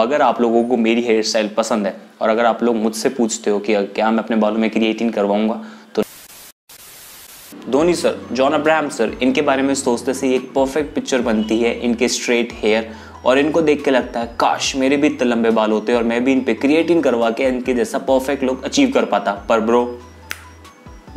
अगर आप लोगों को मेरी हेयर स्टाइल पसंद है और अगर आप लोग मुझसे पूछते हो कि क्या मैं अपने बालों में क्रिएटिन करवाऊँगा? तो Dhoni sir John Abraham sir इनके बारे में सोचते से एक परफेक्ट पिक्चर बनती है इनके स्ट्रेट हेयर और इनको देख के लगता है, काश मेरे भी इतने लंबे बाल होते और मैं भी इन पे क्रिएटिन करवा के इनके जैसा परफेक्ट लुक अचीव कर पाता। पर bro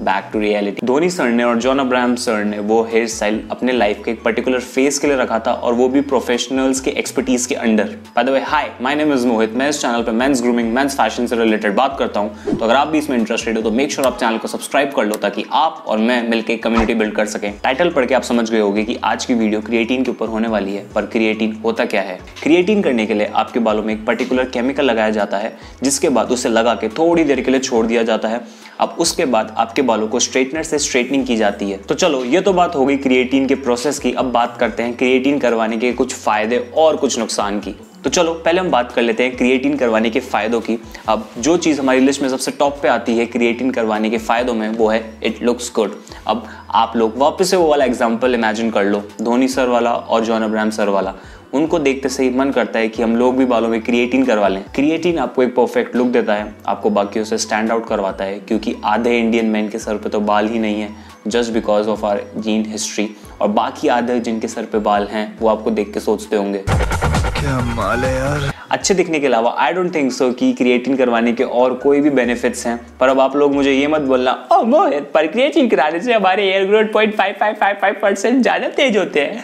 back to reality Dhoni sir ने और जॉन अब्राहम सर ने वो हेयर स्टाइल अपने लाइफ के एक पर्टिकुलर फेस के लिए रखा था और वो भी प्रोफेशनल्स के एक्सपर्टीज के under by the way hi my name is Mohit मैं इस चैनल पे मेंस ग्रूमिंग मेंस फ़ैशन से रिलेटेड बात करता हूँ। तो अगर आप भी इसमें इंटरेस्टेड हो तो मेक श्योर आप चैनल को सब्सक्राइब कर लो ताकि आप और मैं मिलकर कम्युनिटी बिल्ड कर सकें। टाइटल पढ़ के आप समझ गए होगी कि आज की वीडियो क्रिएटिन के ऊपर होने वाली है, पर क्रिएटिन होता क्या है? क्रिएटिन करने के लिए आपके बालों में एक पर्टिकुलर केमिकल लगाया जाता है, जिसके बाद उसे लगा के थोड़ी देर के लिए छोड़ दिया जाता है। अब उसके बाद आपके बालों को स्ट्रेटनर से स्ट्रेटनिंग की जाती है। तो चलो, ये तो बात हो गई क्रिएटिन के प्रोसेस की। अब बात करते हैं क्रिएटिन करवाने के कुछ फ़ायदे और कुछ नुकसान की। तो चलो, पहले हम बात कर लेते हैं क्रिएटिन करवाने के फायदों की। अब जो चीज़ हमारी लिस्ट में सबसे टॉप पे आती है क्रिएटिन करवाने के फायदों में, वो है इट लुक्स गुड अब आप लोग वापस से वो वाला एग्ज़ाम्पल इमेजिन कर लो, धोनी सर वाला और जॉन अब्राहम सर वाला। उनको देखते से ही मन करता है कि हम लोग भी बालों में क्रिएटिन करवा लें। क्रिएटिन आपको एक परफेक्ट लुक देता है, आपको बाकियों से स्टैंड आउट करवाता है, क्योंकि आधे इंडियन मैन के सर पे तो बाल ही नहीं है just because of our gene history और बाकी आधे जिनके सर पे बाल हैं, वो आपको देख के सोचते होंगे। क्या माल है यार। अच्छे दिखने के अलावा आई डोंट थिंक सो कि क्रिएटिन करवाने के और कोई भी बेनिफिट्स हैं। पर अब आप लोग मुझे ये मत बोलना, ओ, मोहित, पर क्रिएटिन कराने से हमारे hair growth point five five five five percent ज़्यादा तेज होते हैं।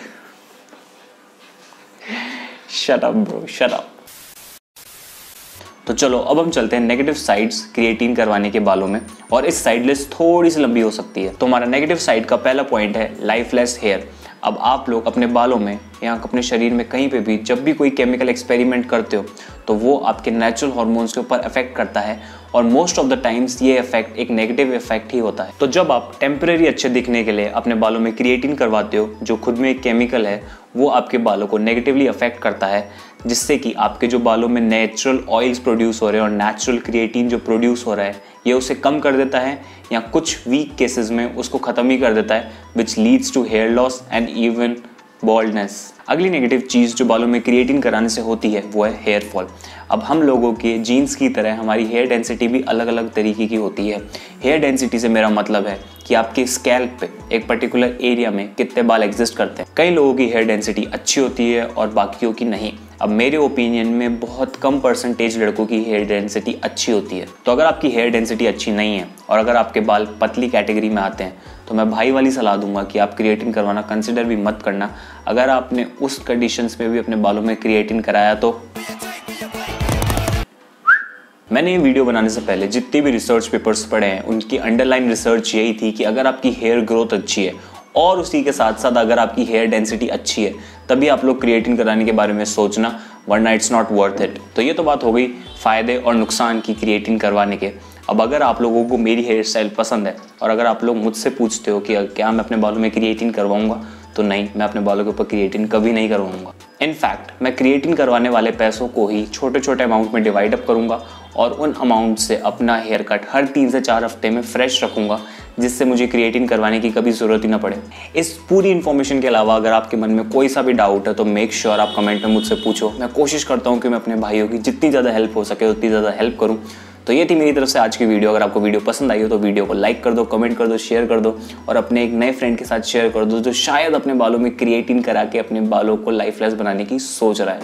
Shut up bro shut up तो चलो, अब हम चलते हैं नेगेटिव साइड्स क्रिएटिन करवाने के बालों में। और इस साइड लिस्ट थोड़ी सी लंबी हो सकती है। तो हमारा नेगेटिव साइड का पहला पॉइंट है लाइफलेस हेयर अब आप लोग अपने बालों में या अपने शरीर में कहीं पे भी जब भी कोई केमिकल एक्सपेरिमेंट करते हो तो वो आपके नेचुरल हॉर्मोन्स के ऊपर अफेक्ट करता है और मोस्ट ऑफ़ द टाइम्स ये इफ़ेक्ट एक नेगेटिव इफ़ेक्ट ही होता है। तो जब आप टेम्परेरी अच्छे दिखने के लिए अपने बालों में क्रिएटिन करवाते हो, जो खुद में एक केमिकल है, वो आपके बालों को नेगेटिवली अफेक्ट करता है, जिससे कि आपके जो बालों में नेचुरल ऑयल्स प्रोड्यूस हो रहे हैं और नेचुरल क्रिएटिन जो प्रोड्यूस हो रहा है, ये उसे कम कर देता है या कुछ वीक केसेस में उसको ख़त्म ही कर देता है which leads to hair loss and even baldness अगली नेगेटिव चीज़ जो बालों में क्रिएटिन कराने से होती है, वो है हेयर फॉल अब हम लोगों के जीन्स की तरह हमारी हेयर डेंसिटी भी अलग अलग तरीके की होती है। हेयर डेंसिटी से मेरा मतलब है कि आपके स्कैल्प पे एक पर्टिकुलर एरिया में कितने बाल एग्जिस्ट करते हैं। कई लोगों की हेयर डेंसिटी अच्छी होती है और बाकियों की नहीं। अब मेरे ओपिनियन में बहुत कम परसेंटेज लड़कों की हेयर डेंसिटी अच्छी होती है। तो अगर आपकी हेयर डेंसिटी अच्छी नहीं है और अगर आपके बाल पतली कैटेगरी में आते हैं तो मैं भाई वाली सलाह दूँगा कि आप क्रिएटिन करवाना कंसिडर भी मत करना। अगर आपने उस कंडीशंस में भी अपने बालों में क्रिएटिन कराया तो। मैंने ये वीडियो बनाने से पहले जितने भी रिसर्च पेपर्स पढ़े हैं, उनकी अंडरलाइन रिसर्च यही थी कि अगर आपकी हेयर ग्रोथ अच्छी है, और उसी के साथ साथ अगर आपकी हेयर डेंसिटी अच्छी है, तभी आप लोग क्रिएटिन कराने के बारे में सोचना, वरना इट्स नॉट वर्थ इट तो ये तो बात हो गई फ़ायदे और नुकसान की क्रिएटिन करवाने के। अब अगर आप लोगों को मेरी हेयर स्टाइल पसंद है, और अगर आप लोग मुझसे पूछते हो कि क्या मैं अपने बालों में क्रिएटिन करवाऊँगा तो नहीं, मैं अपने बालों के ऊपर क्रिएटिन कभी नहीं करवाऊँगा। इनफैक्ट मैं क्रिएटिन करवाने वाले पैसों को ही छोटे छोटे अमाउंट में डिवाइड अप करूँगा और उन अमाउंट से अपना हेयर कट हर तीन से चार हफ़्ते में फ्रेश रखूँगा, जिससे मुझे क्रिएटिन करवाने की कभी ज़रूरत ही ना पड़े। इस पूरी इन्फॉर्मेशन के अलावा अगर आपके मन में कोई सा भी डाउट है तो मेक श्योर sure आप कमेंट में मुझसे पूछो। मैं कोशिश करता हूँ कि मैं अपने भाइयों की जितनी ज़्यादा हेल्प हो सके, उतनी ज़्यादा हेल्प करूँ। तो ये थी मेरी तरफ़ से आज की वीडियो अगर आपको वीडियो पसंद आई हो तो वीडियो को लाइक कर दो कमेंट कर दो शेयर कर दो और अपने एक नए फ्रेंड के साथ शेयर कर दो, जो शायद अपने बालों में क्रिएटिन करा के अपने बालों को लाइफलेस बनाने की सोच रहा है।